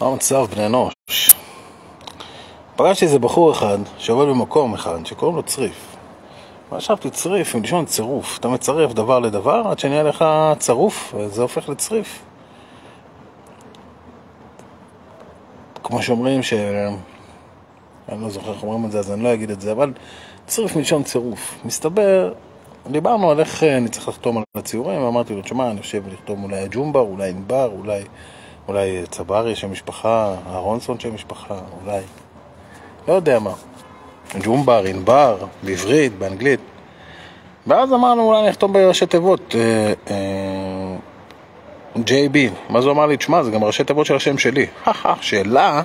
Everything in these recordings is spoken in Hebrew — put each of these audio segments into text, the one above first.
מה המצב, בני אנוש? פגשתי איזה בחור אחד שעובד במקום אחד שקוראים לו צריף. חשבתי צריף, מלשון צירוף. אתה מצרף דבר לדבר עד שנהיה לך צרוף, וזה הופך לצריף. כמו שאומרים ש... אני לא זוכר איך אומרים את זה, אז אני לא אגיד את זה, אבל צריף מלשון צירוף. מסתבר, דיברנו על איך אני צריך לחתום על הציורים, ואמרתי לו, תשמע, אני חושב לכתוב אולי ג'ומבר, אולי ענבר, אולי, אולי צברי של משפחה, אהרונסון של משפחה, אולי. לא יודע מה. ג'ומבר, ענבר, בעברית, באנגלית. ואז אמרנו, אולי נכתוב בראשי תיבות, JB. מה זה אמר לי? תשמע, זה גם ראשי תיבות של השם שלי. שאלה,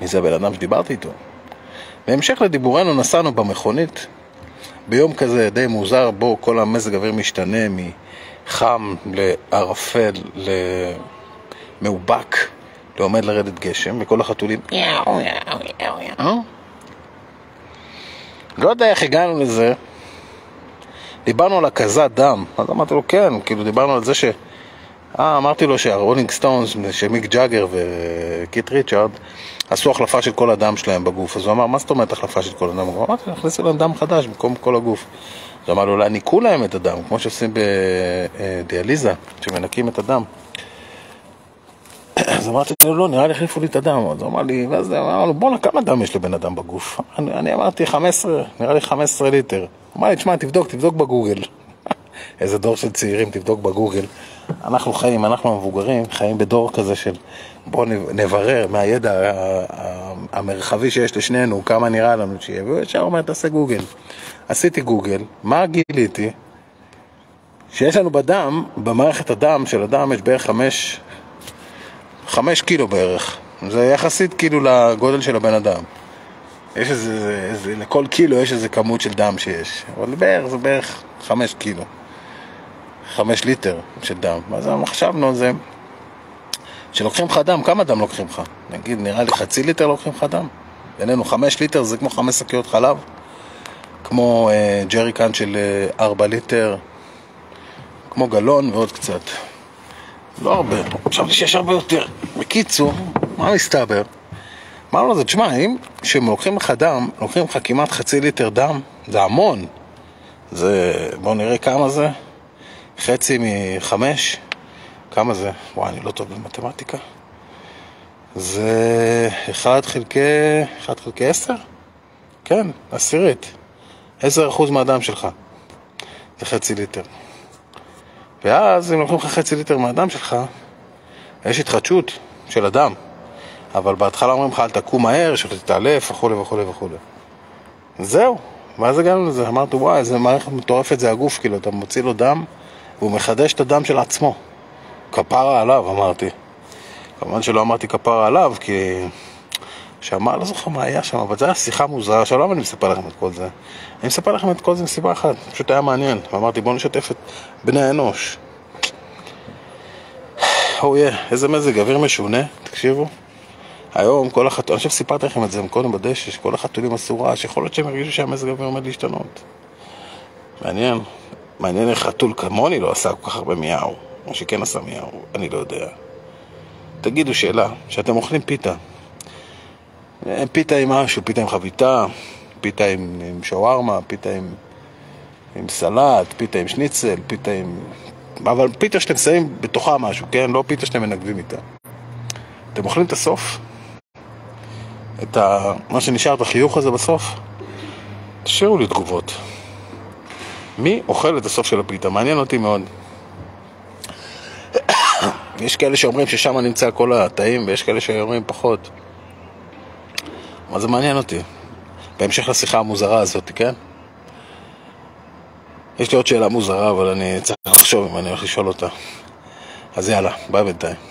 מי זה הבן אדם שדיברתי איתו? בהמשך לדיבורנו נסענו במכונית ביום כזה די מוזר בו כל המזג האוויר משתנה מחם לערפל מאובק עומד לרדת גשם וכל החתולים יאו יאו יאו יאו לא יודע איך הגענו לזה דיברנו על הקזת דם אז אמרתי לו כן, כאילו דיברנו על זה ש... אה, אמרתי לו שהרולינג סטונס, שמיק ג'אגר וקיט ריצ'ארד עשו החלפה של כל הדם שלהם בגוף. אז הוא אמר, מה זאת אומרת החלפה של כל הדם? אמרתי, נכנסו להם דם חדש במקום כל הגוף. אז הוא אמר לו, אולי ניקו להם את הדם, כמו שעושים בדיאליזה, שמנקים את הדם. אז אמרתי לו, לא, נראה לי החליפו לי את הדם. אז הוא אמר לי, ואז אמר לו, בואנה, כמה דם יש לבן אדם בגוף? אני, אני אמרתי, 15, נראה לי 15 ליטר. הוא אמר לי, תשמע, תבדוק, תבדוק בגוגל. איזה דור של צעירים, תבדוק בגוגל. אנחנו חיים, אנחנו המבוגרים, חיים בדור כזה של בואו נברר מהידע המרחבי שיש לשנינו, כמה נראה לנו שיהיה, והוא ישר אומר, תעשה גוגל. עשיתי גוגל, מה גיליתי? שיש לנו בדם, במערכת הדם של הדם יש בערך חמש, חמש קילו בערך. זה יחסית כאילו לגודל של הבן אדם. יש איזה, איזה, לכל קילו יש איזה כמות של דם שיש, אבל בערך זה בערך חמש קילו. חמש ליטר של דם. אז חשבנו על זה שלוקחים לך דם, כמה דם לוקחים לך? נגיד, נראה לי חצי ליטר לוקחים לך דם. בינינו חמש ליטר זה כמו חמש שקיות חלב, כמו אה, ג'ריקן של אה, ארבע ליטר, כמו גלון ועוד קצת. לא הרבה, חשבתי שיש הרבה יותר. בקיצור, מה מסתבר? אמרנו לזה, תשמע, אם כשהם לוקחים לך דם, לוקחים לך כמעט חצי ליטר דם, זה המון. זה, בואו נראה כמה זה. חצי מחמש, כמה זה? וואי, אני לא טוב במתמטיקה. זה אחד חלקי, אחד חלקי עשר? כן, עשירית. עשר אחוז מהדם שלך. זה חצי ליטר. ואז אם לוקחים לך חצי ליטר מהדם שלך, יש התחדשות של הדם. אבל בהתחלה אומרים לך אל תקום מהר, שאתה תתעלף וכולי וכולי וכולי. זהו, ואז הגענו לזה, אמרתי וואי, איזה מערכת מטורפת זה הגוף, כאילו, אתה מוציא לו דם והוא מחדש את הדם של עצמו. כפרה עליו, אמרתי. כמובן שלא אמרתי כפרה עליו, כי... שאמר, לא זוכר מה היה שם, אבל זו הייתה שיחה מוזרה, למה אני מספר לכם את כל זה? אני מספר לכם את כל זה מסיבה אחת, פשוט היה מעניין, ואמרתי בואו נשתף את בני האנוש. אוי, איזה מזג אוויר משונה, תקשיבו. היום כל החתולים, אני חושב שסיפרתי לכם את זה קודם בדשא, שכל החתולים עשו רעש, יכול להיות שהם הרגישו שהמזג האוויר עומד להשתנות. מעניין. מעניין איך חתול כמוני לא עשה כל כך הרבה מיהו, או שכן עשה מיהו, אני לא יודע. תגידו שאלה, שאתם אוכלים פיתה. פיתה עם משהו, פיתה עם חביתה, פיתה עם, עם שווארמה, פיתה עם, עם סלט, פיתה עם שניצל, פיתה עם... אבל פיתה שאתם שמים בתוכה משהו, כן? לא פיתה שאתם מנגבים איתה. אתם אוכלים את הסוף? את ה... מה שנשאר, את החיוך הזה בסוף? תשאירו לי תגובות. מי אוכל את הסוף של הפיתה? מעניין אותי מאוד. יש כאלה שאומרים ששם נמצא כל התאים, ויש כאלה שאומרים פחות. אבל זה מעניין אותי. בהמשך לשיחה המוזרה הזאת, כן? יש לי עוד שאלה מוזרה, אבל אני צריך לחשוב אם אני הולך לשאול אותה. אז יאללה, ביי בינתיים.